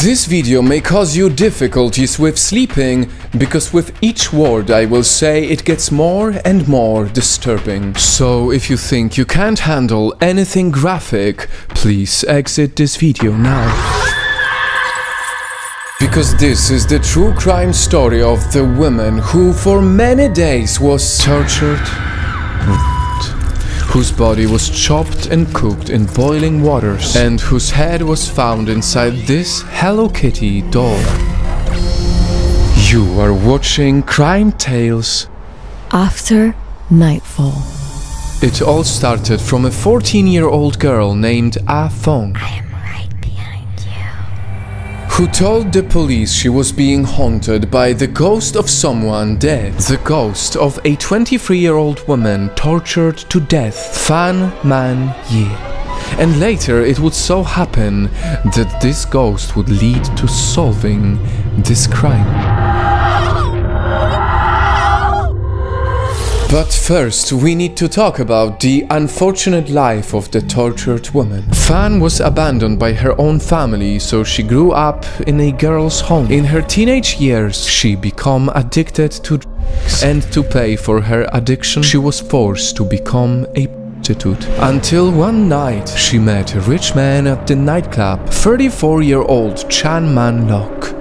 This video may cause you difficulties with sleeping, because with each word I will say it gets more and more disturbing. So if you think you can't handle anything graphic, please exit this video now. Because this is the true crime story of the woman who for many days was tortured, whose body was chopped and cooked in boiling waters, and whose head was found inside this Hello Kitty doll. You are watching Crime Tales. After nightfall. It all started from a 14 year old girl named Ah Fong. Who told the police she was being haunted by the ghost of someone dead. The ghost of a 23 year old woman tortured to death, Fan Man Yee. And later it would so happen that this ghost would lead to solving this crime. But first, we need to talk about the unfortunate life of the tortured woman. Fan was abandoned by her own family, so she grew up in a girl's home. In her teenage years, she became addicted to drugs, and to pay for her addiction, she was forced to become a prostitute. Until one night, she met a rich man at the nightclub, 34 year old Chan Man Lok.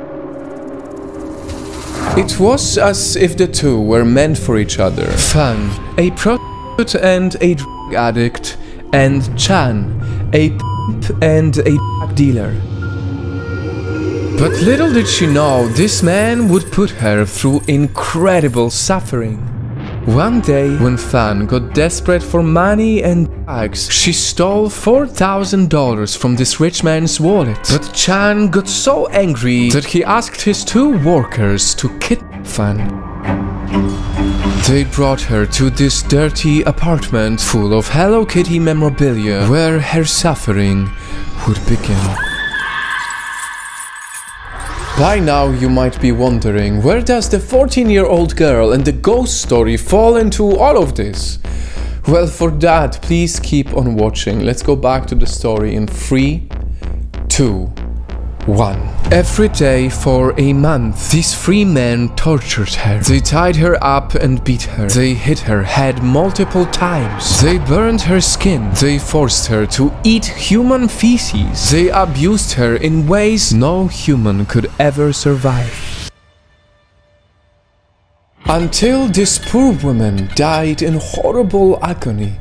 It was as if the two were meant for each other. Fan, a prostitute and a drug addict, and Chan, a pimp and a drug dealer. But little did she know this man would put her through incredible suffering. One day, when Fan got desperate for money and drugs, she stole $4,000 from this rich man's wallet. But Chan got so angry that he asked his two workers to kidnap Fan. They brought her to this dirty apartment full of Hello Kitty memorabilia where her suffering would begin. By now you might be wondering, where does the 14 year old girl and the ghost story fall into all of this? Well, for that, please keep on watching. Let's go back to the story in 3, 2, 1. Every day for a month, these three men tortured her. They tied her up and beat her. They hit her head multiple times. They burned her skin. They forced her to eat human feces. They abused her in ways no human could ever survive. Until this poor woman died in horrible agony.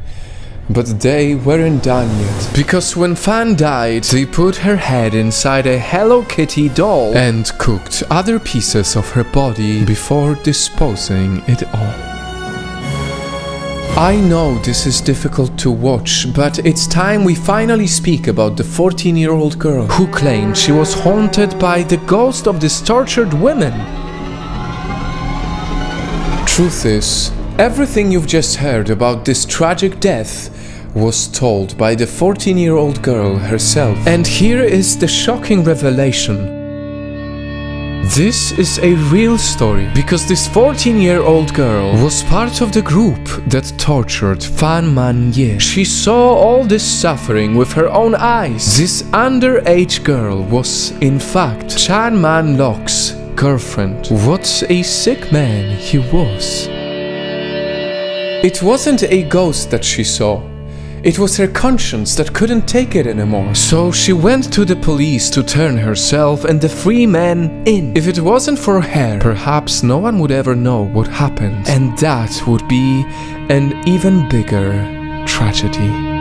But they weren't done yet. Because when Fan died, they put her head inside a Hello Kitty doll and cooked other pieces of her body before disposing it all. I know this is difficult to watch, but it's time we finally speak about the 14 year old girl who claimed she was haunted by the ghost of this tortured women. Truth is, everything you've just heard about this tragic death was told by the 14 year old girl herself. And here is the shocking revelation. This is a real story because this 14 year old girl was part of the group that tortured Fan Man Yee. She saw all this suffering with her own eyes. This underage girl was, in fact, Chan Man Lok's girlfriend. What a sick man he was. It wasn't a ghost that she saw. It was her conscience that couldn't take it anymore. So she went to the police to turn herself and the three men in. If it wasn't for her, perhaps no one would ever know what happened. And that would be an even bigger tragedy.